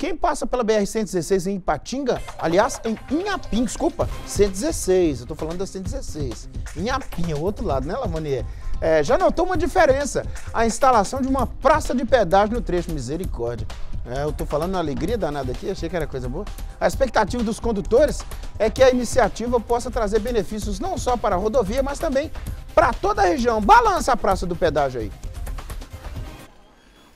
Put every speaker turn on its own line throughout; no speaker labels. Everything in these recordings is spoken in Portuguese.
quem passa pela BR-116 em Ipatinga, aliás, em Inhapim, desculpa, 116, eu tô falando da 116. Inhapim, é o outro lado, né, Lavonier? É, já notou uma diferença? A instalação de uma praça de pedágio no trecho, misericórdia. É, eu tô falando na alegria danada aqui, achei que era coisa boa. A expectativa dos condutores é que a iniciativa possa trazer benefícios não só para a rodovia, mas também para toda a região. Balança a praça do pedágio aí.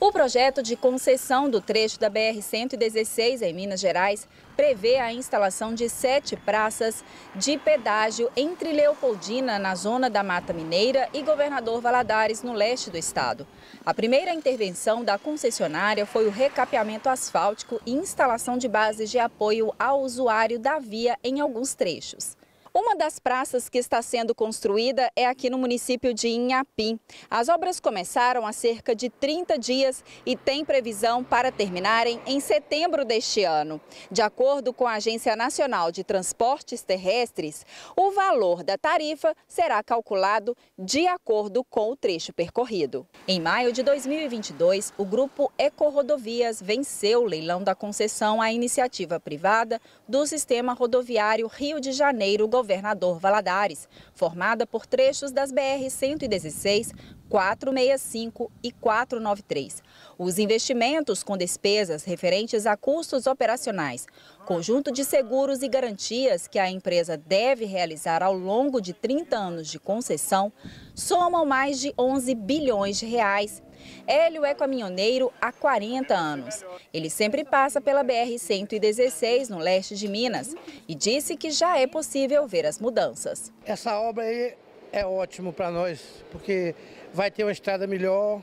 O projeto de concessão do trecho da BR-116 em Minas Gerais prevê a instalação de sete praças de pedágio entre Leopoldina, na zona da Mata Mineira, e Governador Valadares, no leste do estado. A primeira intervenção da concessionária foi o recapeamento asfáltico e instalação de bases de apoio ao usuário da via em alguns trechos. Uma das praças que está sendo construída é aqui no município de Inhapim. As obras começaram há cerca de 30 dias e têm previsão para terminarem em setembro deste ano. De acordo com a Agência Nacional de Transportes Terrestres, o valor da tarifa será calculado de acordo com o trecho percorrido. Em maio de 2022, o grupo Ecorodovias venceu o leilão da concessão à iniciativa privada do Sistema Rodoviário Rio de Janeiro Governador Valadares, formada por trechos das BR-116, 465 e 493. Os investimentos com despesas referentes a custos operacionais, conjunto de seguros e garantias que a empresa deve realizar ao longo de 30 anos de concessão, somam mais de 11 bilhões de reais. Hélio é caminhoneiro há 40 anos. Ele sempre passa pela BR-116 no leste de Minas e disse que já é possível ver as mudanças.
Essa obra aí é ótimo para nós, porque vai ter uma estrada melhor,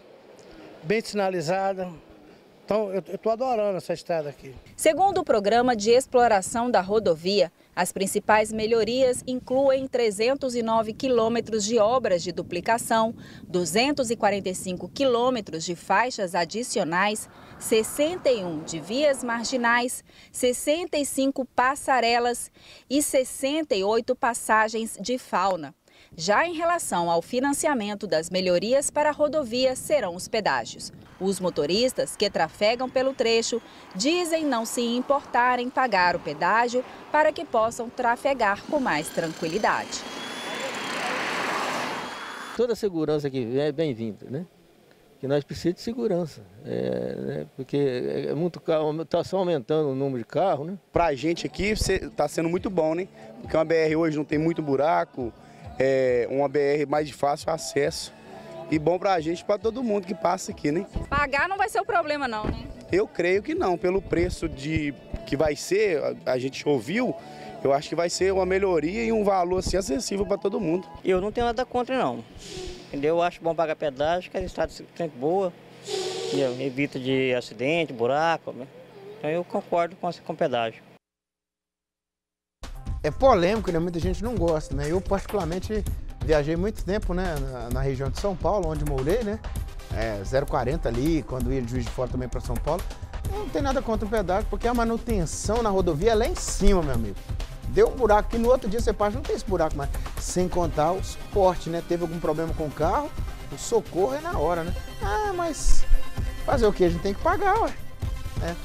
bem sinalizada, então, eu estou adorando essa estrada aqui.
Segundo o programa de exploração da rodovia, as principais melhorias incluem 309 quilômetros de obras de duplicação, 245 quilômetros de faixas adicionais, 61 de vias marginais, 65 passarelas e 68 passagens de fauna. Já em relação ao financiamento das melhorias para a rodovia, serão os pedágios. Os motoristas que trafegam pelo trecho dizem não se importar em pagar o pedágio para que possam trafegar com mais tranquilidade.
Toda segurança que é bem-vinda, né? Que nós precisamos de segurança, é, né? porque é muito carro, está só aumentando o número de carros, né?
Para a gente aqui está sendo muito bom, né? Porque uma BR hoje não tem muito buraco, é uma BR mais de fácil acesso e bom para a gente, para todo mundo que passa aqui, né?
Pagar não vai ser o problema não, né?
Eu creio que não, pelo preço de que vai ser, a, a gente ouviu, eu acho que vai ser uma melhoria e um valor assim acessível para todo mundo.
Eu não tenho nada contra não, entendeu? Eu acho bom pagar pedágio, que a estrada sempre boa, evita de acidente, buraco, né? Então eu concordo com, com pedágio
é polêmico, né? Muita gente não gosta, né? Eu, particularmente, viajei muito tempo, né? Na, na região de São Paulo, onde morei, né? É, 040 ali, quando ia de Juiz de Fora também para São Paulo. Não tem nada contra o pedágio, porque a manutenção na rodovia é lá em cima, meu amigo. Deu um buraco que no outro dia você passa, não tem esse buraco mais. Sem contar o suporte, né? Teve algum problema com o carro, o socorro é na hora, né? Ah, mas fazer o que? A gente tem que pagar, ué. É.